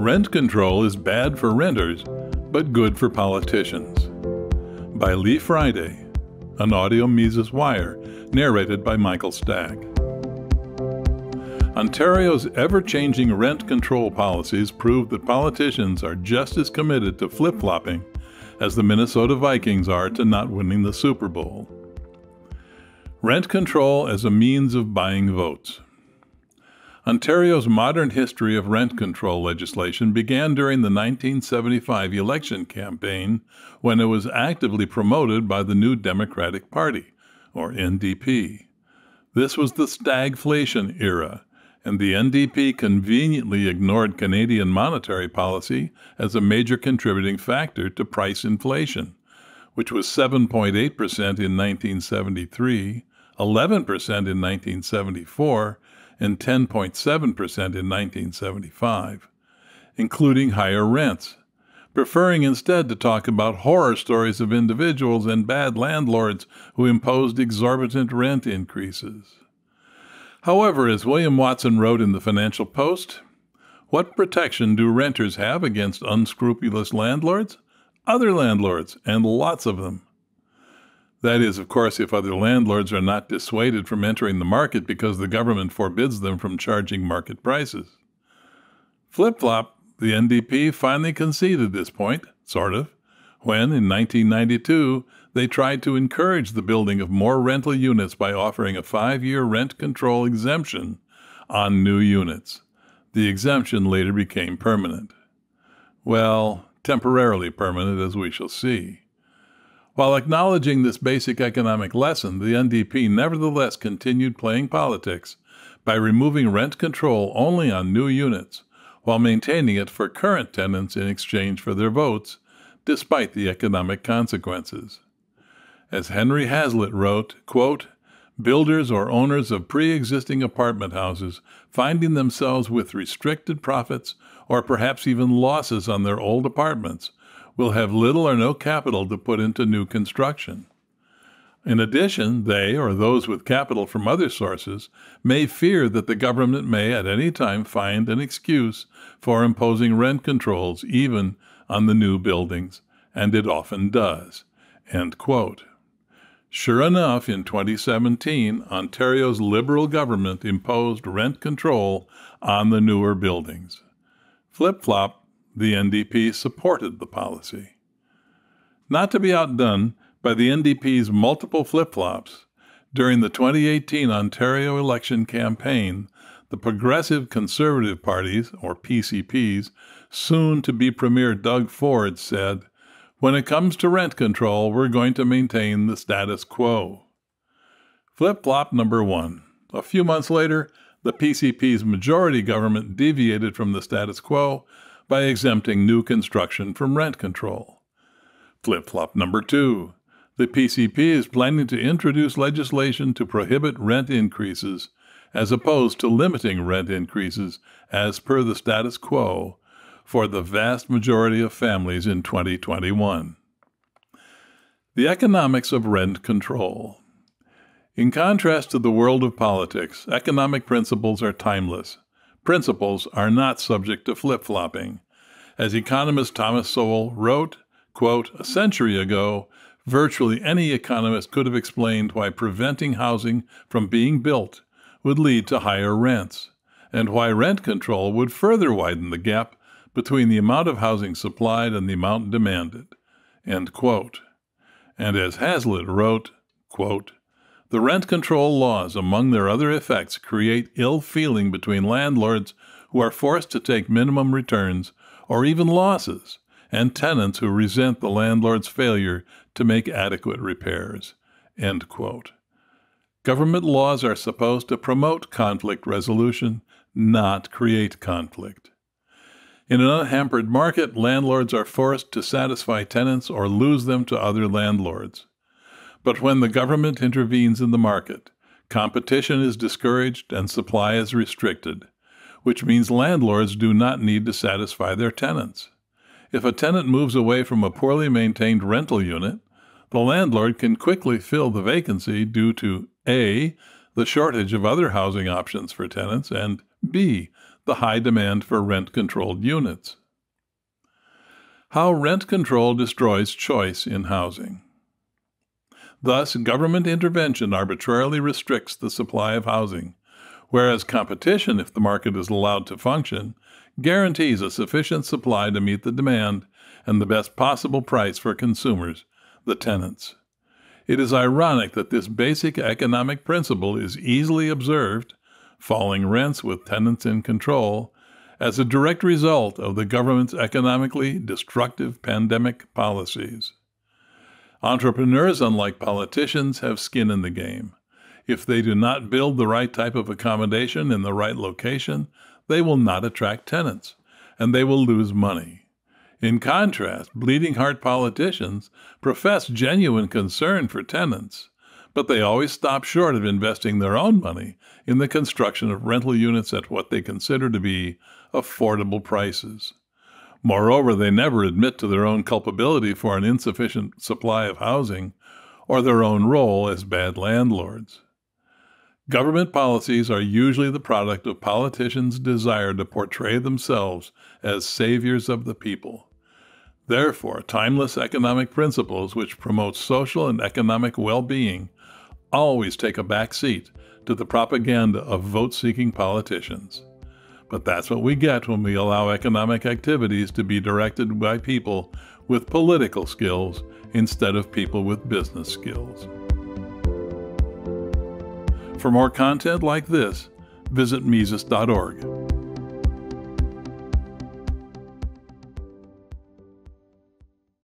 Rent Control is Bad for Renters, but Good for Politicians. By Lee Friday, an audio Mises Wire, narrated by Michael Stack. Ontario's ever changing rent control policies prove that politicians are just as committed to flip flopping as the Minnesota Vikings are to not winning the Super Bowl. Rent control as a means of buying votes. Ontario's modern history of rent control legislation began during the 1975 election campaign when it was actively promoted by the New Democratic Party, or NDP. This was the stagflation era, and the NDP conveniently ignored Canadian monetary policy as a major contributing factor to price inflation, which was 7.8% in 1973, 11% in 1974, and 10.7% in 1975, including higher rents, preferring instead to talk about horror stories of individuals and bad landlords who imposed exorbitant rent increases. However, as William Watson wrote in the Financial Post, what protection do renters have against unscrupulous landlords? Other landlords, and lots of them. That is, of course, if other landlords are not dissuaded from entering the market because the government forbids them from charging market prices. Flip flop, the NDP finally conceded this point, sort of, when, in 1992, they tried to encourage the building of more rental units by offering a five year rent control exemption on new units. The exemption later became permanent. Well, temporarily permanent, as we shall see. While acknowledging this basic economic lesson, the NDP nevertheless continued playing politics by removing rent control only on new units, while maintaining it for current tenants in exchange for their votes, despite the economic consequences. As Henry Hazlitt wrote, quote, Builders or owners of pre existing apartment houses finding themselves with restricted profits or perhaps even losses on their old apartments will have little or no capital to put into new construction. In addition, they or those with capital from other sources may fear that the government may at any time find an excuse for imposing rent controls even on the new buildings, and it often does. Sure enough, in 2017, Ontario's Liberal government imposed rent control on the newer buildings. Flip flop, the NDP supported the policy. Not to be outdone by the NDP's multiple flip flops, during the 2018 Ontario election campaign, the Progressive Conservative Parties, or PCPs, soon to be Premier Doug Ford said, when it comes to rent control, we're going to maintain the status quo. Flip flop number one. A few months later, the PCP's majority government deviated from the status quo by exempting new construction from rent control. Flip flop number two. The PCP is planning to introduce legislation to prohibit rent increases, as opposed to limiting rent increases as per the status quo for the vast majority of families in 2021. The economics of rent control. In contrast to the world of politics, economic principles are timeless. Principles are not subject to flip flopping. As economist Thomas Sowell wrote, quote, a century ago, virtually any economist could have explained why preventing housing from being built would lead to higher rents, and why rent control would further widen the gap between the amount of housing supplied and the amount demanded. And as Hazlitt wrote, quote, the rent control laws, among their other effects, create ill feeling between landlords who are forced to take minimum returns or even losses, and tenants who resent the landlord's failure to make adequate repairs. Government laws are supposed to promote conflict resolution, not create conflict. In an unhampered market, landlords are forced to satisfy tenants or lose them to other landlords. But when the government intervenes in the market, competition is discouraged and supply is restricted, which means landlords do not need to satisfy their tenants. If a tenant moves away from a poorly maintained rental unit, the landlord can quickly fill the vacancy due to A. the shortage of other housing options for tenants, and B the high demand for rent controlled units. How rent control destroys choice in housing. Thus, government intervention arbitrarily restricts the supply of housing, whereas competition, if the market is allowed to function, guarantees a sufficient supply to meet the demand and the best possible price for consumers, the tenants. It is ironic that this basic economic principle is easily observed, falling rents with tenants in control, as a direct result of the government's economically destructive pandemic policies. Entrepreneurs, unlike politicians, have skin in the game. If they do not build the right type of accommodation in the right location, they will not attract tenants, and they will lose money. In contrast, bleeding heart politicians profess genuine concern for tenants, but they always stop short of investing their own money in the construction of rental units at what they consider to be affordable prices. Moreover, they never admit to their own culpability for an insufficient supply of housing or their own role as bad landlords. Government policies are usually the product of politicians' desire to portray themselves as saviors of the people. Therefore, timeless economic principles which promote social and economic well being always take a back seat to the propaganda of vote seeking politicians. But that's what we get when we allow economic activities to be directed by people with political skills instead of people with business skills. For more content like this, visit Mises.org.